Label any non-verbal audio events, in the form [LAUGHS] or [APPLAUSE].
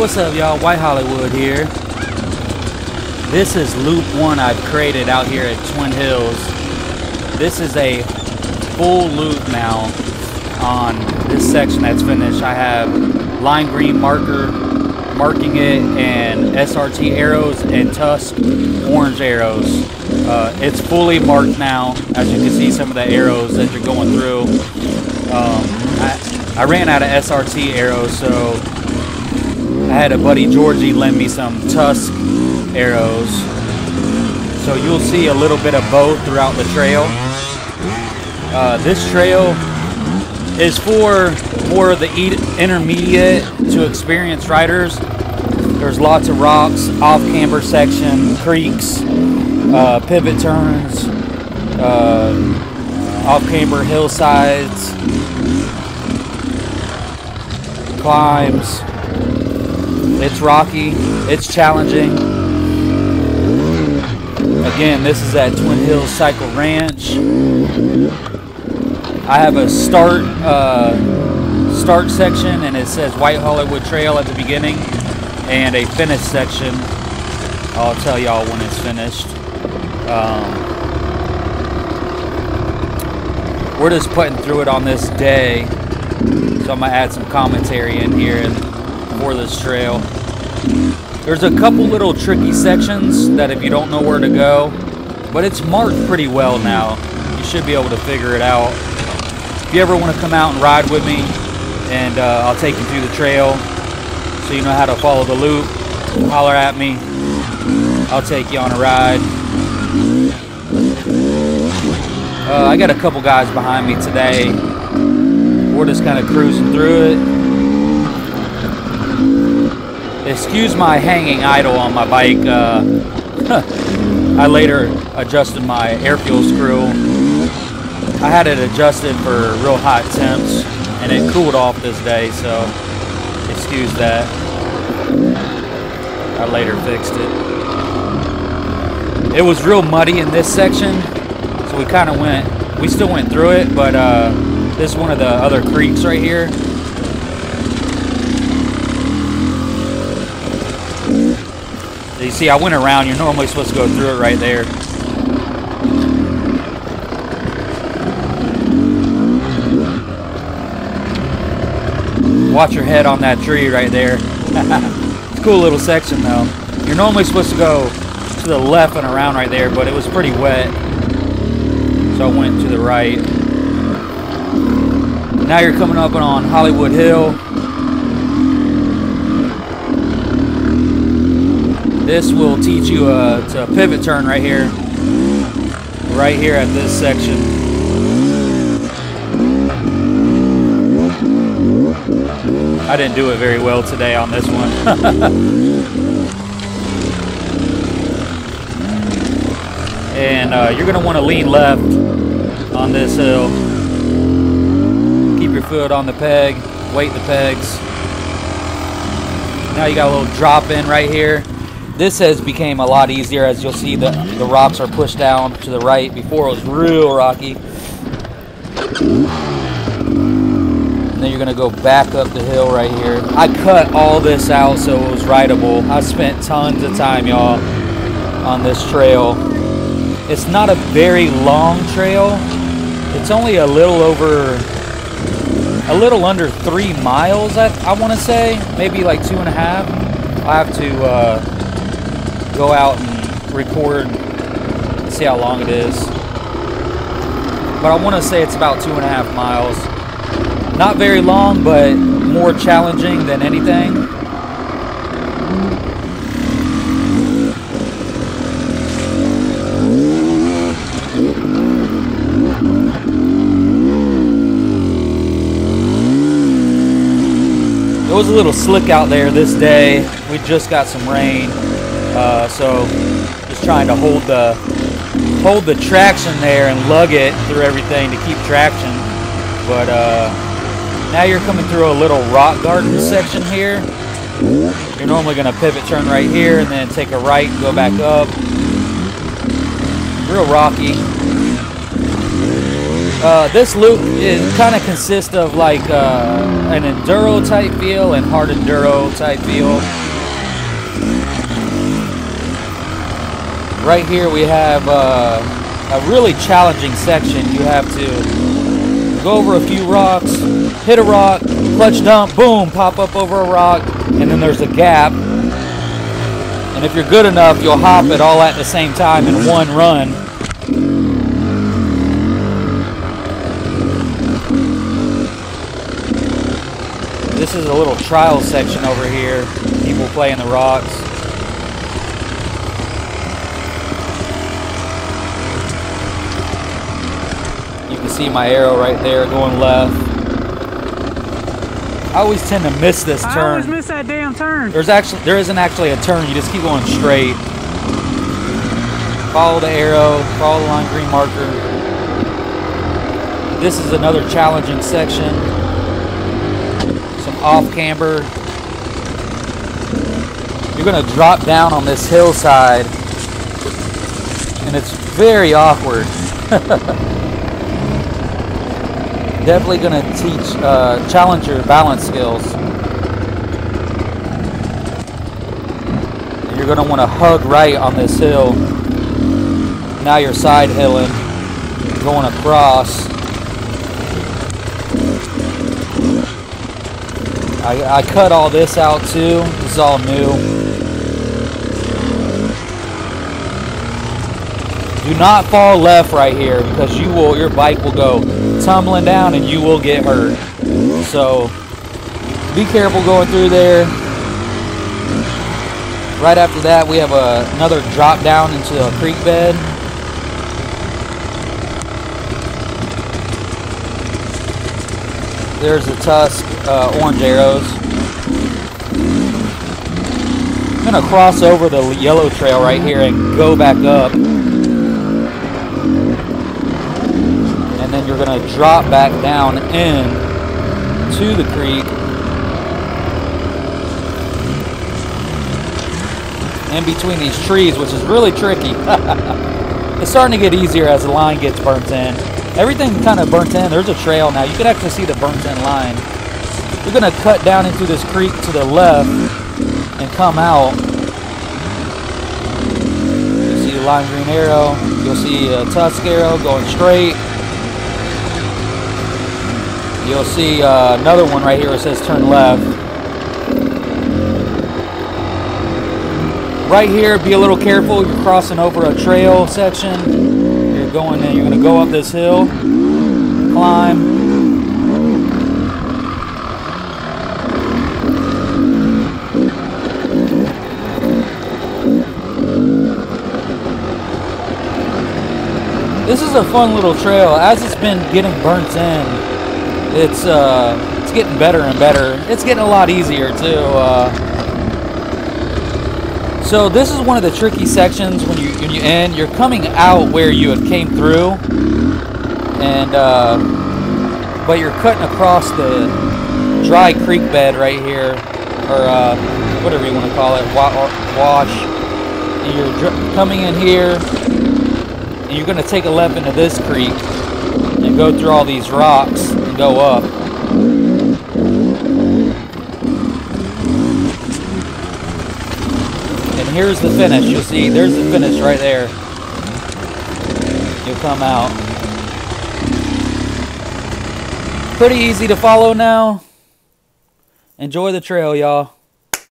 What's up, y'all? White Hollywood here. This is loop one I've created out here at Twin Hills. This is a full loop now on this section that's finished. I have lime green marker marking it and SRT arrows and Tusk orange arrows. Uh, it's fully marked now. As you can see some of the arrows that you're going through. Um, I, I ran out of SRT arrows so I had a buddy Georgie lend me some Tusk arrows. So you'll see a little bit of both throughout the trail. Uh, this trail is for more of the intermediate to experienced riders. There's lots of rocks, off camber section, creeks, uh, pivot turns, uh, off camber hillsides, climbs, it's rocky. It's challenging. Again, this is at Twin Hills Cycle Ranch. I have a start uh, start section, and it says White Hollywood Trail at the beginning, and a finish section. I'll tell y'all when it's finished. Um, we're just putting through it on this day, so I'm gonna add some commentary in here for this trail. There's a couple little tricky sections that if you don't know where to go, but it's marked pretty well now. You should be able to figure it out. If you ever want to come out and ride with me, and uh, I'll take you through the trail so you know how to follow the loop, holler at me. I'll take you on a ride. Uh, I got a couple guys behind me today. We're just kind of cruising through it. Excuse my hanging idle on my bike. Uh, [LAUGHS] I later adjusted my air fuel screw. I had it adjusted for real hot temps and it cooled off this day, so excuse that. I later fixed it. It was real muddy in this section, so we kind of went, we still went through it, but uh, this is one of the other creeks right here. You see, I went around. You're normally supposed to go through it right there. Watch your head on that tree right there. [LAUGHS] it's a cool little section though. You're normally supposed to go to the left and around right there, but it was pretty wet. So I went to the right. Now you're coming up on Hollywood Hill. This will teach you a, a pivot turn right here. Right here at this section. I didn't do it very well today on this one. [LAUGHS] and uh, you're going to want to lean left on this hill. Keep your foot on the peg, weight the pegs. Now you got a little drop in right here. This has became a lot easier as you'll see the, the rocks are pushed down to the right. Before it was real rocky. And then you're gonna go back up the hill right here. I cut all this out so it was rideable. I spent tons of time, y'all, on this trail. It's not a very long trail. It's only a little over, a little under three miles, I, I want to say. Maybe like two and a half. I have to uh, go out and record and see how long it is. But I want to say it's about two and a half miles. Not very long, but more challenging than anything. It was a little slick out there this day. We just got some rain. Uh, so just trying to hold the hold the traction there and lug it through everything to keep traction. But uh, now you're coming through a little rock garden section here. You're normally going to pivot turn right here and then take a right and go back up. Real rocky. Uh, this loop is kind of consists of like uh, an enduro type feel and hard enduro type feel. Right here we have uh, a really challenging section. You have to go over a few rocks, hit a rock, clutch dump, boom, pop up over a rock, and then there's a gap. And if you're good enough, you'll hop it all at the same time in one run. This is a little trial section over here. People playing the rocks. See my arrow right there going left. I always tend to miss this turn. I always miss that damn turn. There's actually there isn't actually a turn. You just keep going straight. Follow the arrow. Follow the line green marker. This is another challenging section Some off camber. You're gonna drop down on this hillside and it's very awkward. [LAUGHS] Definitely gonna teach, uh, challenge your balance skills. You're gonna wanna hug right on this hill. Now you're side hilling, going across. I, I cut all this out too. This is all new. Do not fall left right here because you will your bike will go tumbling down and you will get hurt. So be careful going through there. Right after that we have a, another drop down into a creek bed. There's the tusk uh, orange arrows. I'm to cross over the yellow trail right here and go back up. Going to drop back down in to the creek. In between these trees, which is really tricky. [LAUGHS] it's starting to get easier as the line gets burnt in. Everything kind of burnt in. There's a trail now. You can actually see the burnt in line. We're going to cut down into this creek to the left and come out. You see the lime green arrow. You'll see a tusk arrow going straight. You'll see uh, another one right here. It says turn left. Right here, be a little careful. You're crossing over a trail section. You're going in. You're going to go up this hill, climb, This is a fun little trail. As it's been getting burnt in, it's uh, it's getting better and better. It's getting a lot easier too. Uh, so this is one of the tricky sections when you when you end. You're coming out where you had came through, and uh, but you're cutting across the dry creek bed right here, or uh, whatever you want to call it, wash. And you're coming in here and you're going to take a left into this creek and go through all these rocks go up. And here's the finish. You'll see, there's the finish right there. You'll come out. Pretty easy to follow now. Enjoy the trail, y'all.